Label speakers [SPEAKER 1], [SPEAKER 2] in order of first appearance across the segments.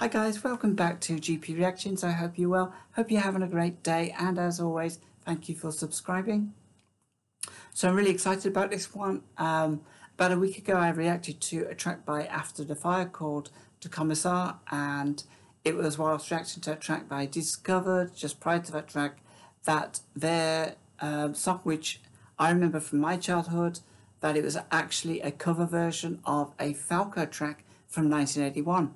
[SPEAKER 1] Hi guys, welcome back to GP Reactions. I hope you're well. Hope you're having a great day and as always, thank you for subscribing. So I'm really excited about this one. Um, about a week ago I reacted to a track by After the Fire called Der Kommissar and it was whilst reacting to a track that I discovered just prior to that track that their um, song which I remember from my childhood that it was actually a cover version of a Falco track from 1981.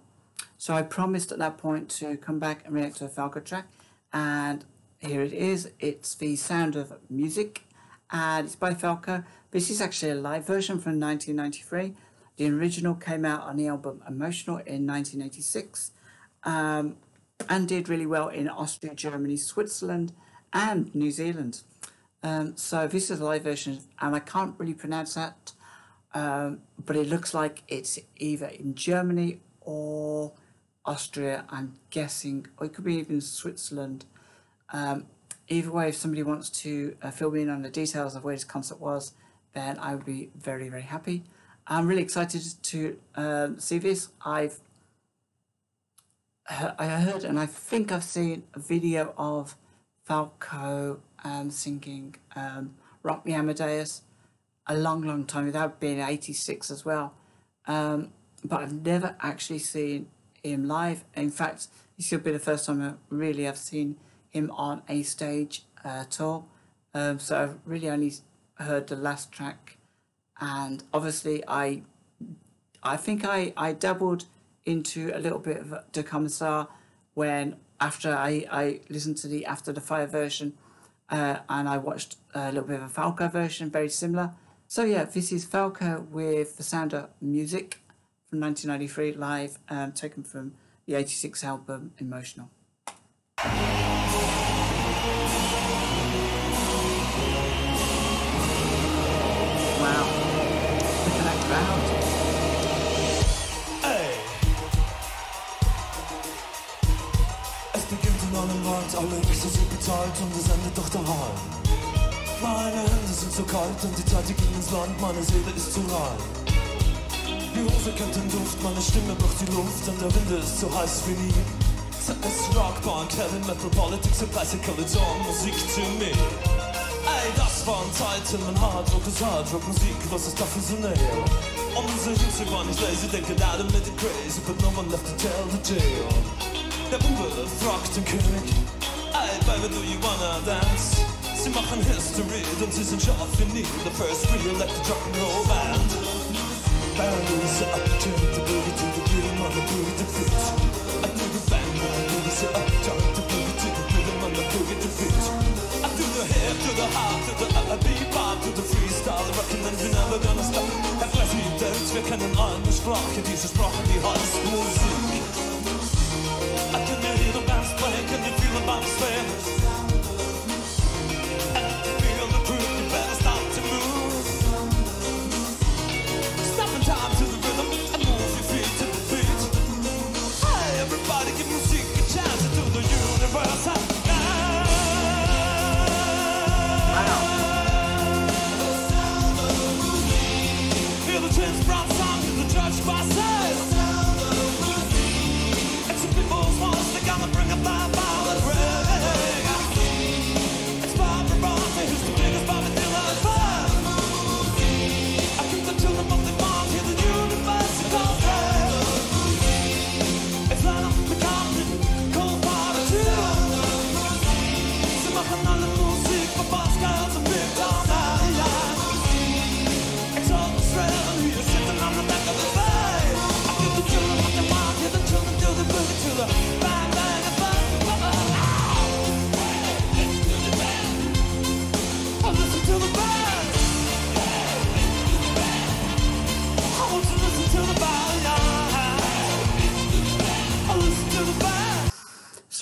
[SPEAKER 1] So I promised at that point to come back and react to a Falco track and here it is. It's the sound of music and it's by Falco. This is actually a live version from 1993. The original came out on the album Emotional in 1986 um, and did really well in Austria, Germany, Switzerland and New Zealand. Um, so this is a live version, and I can't really pronounce that, um, but it looks like it's either in Germany or Austria, I'm guessing, or it could be even Switzerland. Um, either way, if somebody wants to uh, fill me in on the details of where this concert was, then I would be very, very happy. I'm really excited to um, see this. I've I heard and I think I've seen a video of Falco um, singing um, Rock Me Amadeus a long, long time without being 86 as well. Um, but I've never actually seen him live. In fact, this will be the first time I really have seen him on a stage at all. Um, so I've really only heard the last track, and obviously I, I think I I dabbled into a little bit of Der Kommissar when after I I listened to the After the Fire version uh, and I watched a little bit of a Falco version, very similar. So yeah, this is Falco with the sound of music from 1993 live, um, taken from the 86 album Emotional. Wow, look at that crowd.
[SPEAKER 2] allen Wald, alle Wichte sind bezahlt und es endet doch daheim. Meine Hände sind so kalt und die Zeit die ging ins Land, meine Seele ist zu rein. Die Hose kennt den Duft, meine Stimme bricht die Luft und der Wind ist so heiß wie nie. Rock, Punk, Heavy Metal, Politics und Classical, it's all Musik to me. Ey, das waren Zeiten, mein Hardrock ist Hardrock, Musik, was ist dafür so näher? Und diese Hitze war nicht lazy, denke da damit crazy, but no one left to tell the tale. Der Bube fragt den König, Ey, Baby, do you wanna dance? Sie machen History, denn sie sind scharf wie nie, the first real rock and roll band. Band up to the boogie to the rhythm on the boogie to fit. I do the bang to the to the rhythm on the boogie to fit. I do the hip to the hop to the bebop to the freestyle, and we're never gonna stop. Herr Präsident, wir kennen eine Sprache, diese Sprache, die heißt Musik.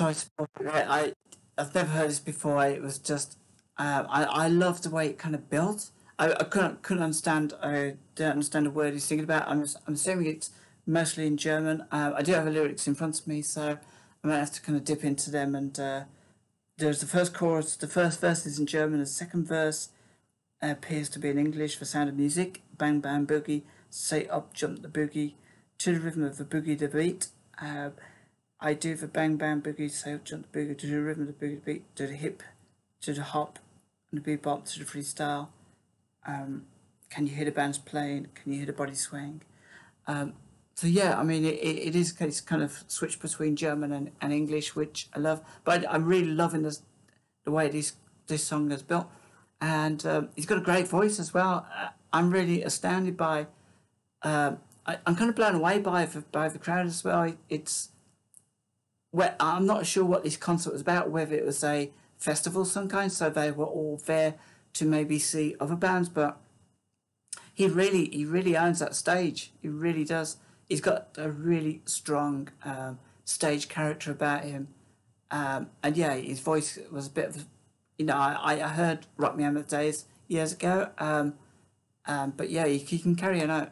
[SPEAKER 1] Sorry to I I've never heard this before. It was just uh, I I love the way it kind of built. I, I couldn't couldn't understand. I don't understand a word he's singing about. I'm I'm assuming it's mostly in German. Uh, I do have the lyrics in front of me, so I might have to kind of dip into them. And uh, there's the first chorus. The first verse is in German. The second verse appears to be in English for Sound of Music. Bang bang boogie. Say up jump the boogie to the rhythm of the boogie the beat. Uh, I do the bang bang boogie, so jump the boogie to the rhythm of the boogie beat, to the hip, to the hop, and the bebop to the freestyle. Um, can you hear the bands playing? Can you hear the body swaying? Um, so yeah, I mean, it, it is it's kind of switched between German and, and English, which I love. But I'm really loving this, the way this this song is built, and um, he's got a great voice as well. Uh, I'm really astounded by. Um, I, am kind of blown away by the, by the crowd as well. It's well, I'm not sure what this concert was about, whether it was a festival of some kind, so they were all there to maybe see other bands, but he really he really owns that stage. He really does. He's got a really strong um, stage character about him, um, and yeah, his voice was a bit of, you know, I, I heard Rock Me Amadeus years ago, um, um, but yeah, he, he can carry a note.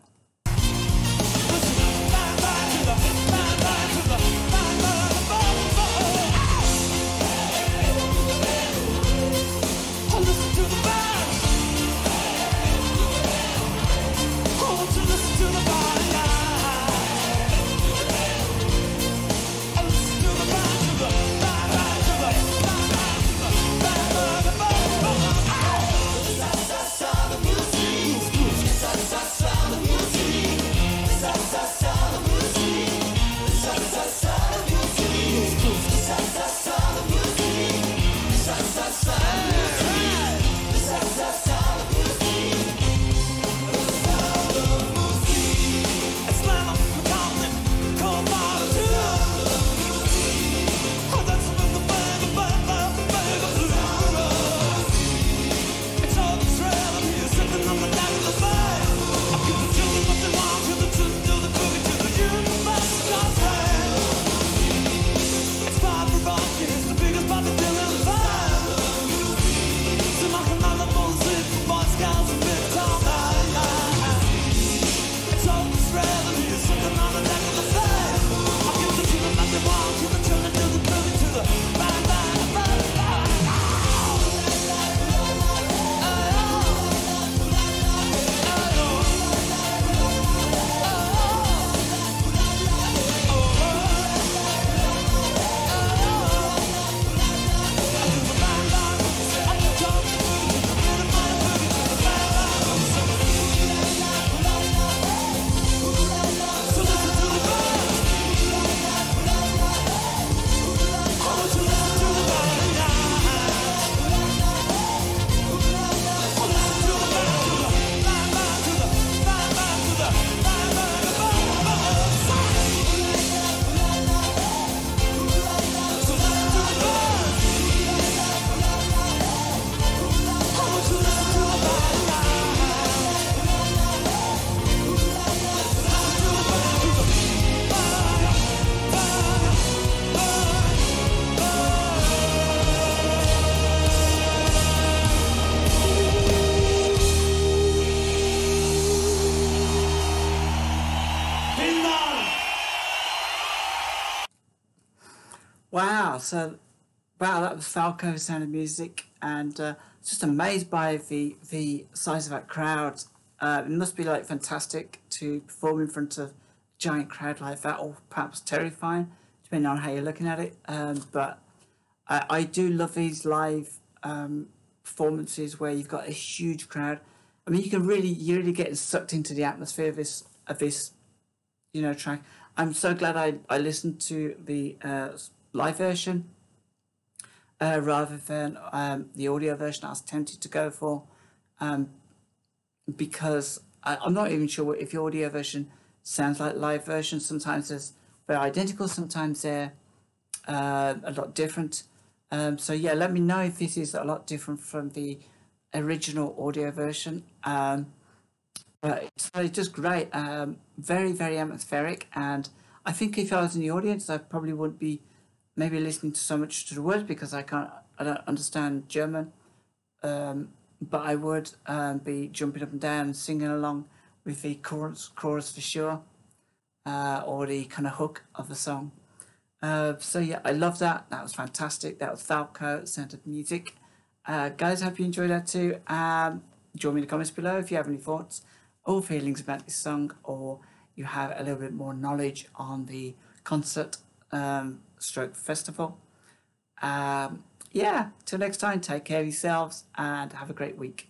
[SPEAKER 1] So wow, that was Falco Sound of Music, and uh, just amazed by the the size of that crowd. Uh, it must be like fantastic to perform in front of a giant crowd like that, or perhaps terrifying, depending on how you're looking at it. Um, but I, I do love these live um, performances where you've got a huge crowd. I mean, you can really, you really get sucked into the atmosphere of this of this, you know, track. I'm so glad I, I listened to the uh, live version uh, rather than um, the audio version I was tempted to go for um, because I, am not even sure if the audio version sounds like live version. Sometimes they're identical, sometimes they're uh, a lot different. Um, so yeah, let me know if this is a lot different from the original audio version. Um, but it's, it's just great, um, very very atmospheric, and I think if I was in the audience, I probably wouldn't be maybe listening to so much to the words because I can't, I don't understand German. Um, but I would um, be jumping up and down and singing along with the chorus, chorus for sure, uh, or the kind of hook of the song. Uh, so yeah, I love that. That was fantastic. That was Falco Centered Music. Uh, guys, hope you enjoyed that too. Um, join me in the comments below if you have any thoughts or feelings about this song, or you have a little bit more knowledge on the concert um, Stroke Festival. Um, yeah, till next time, take care of yourselves and have a great week.